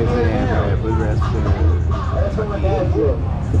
Kiss it and uh, bluegrass. uh,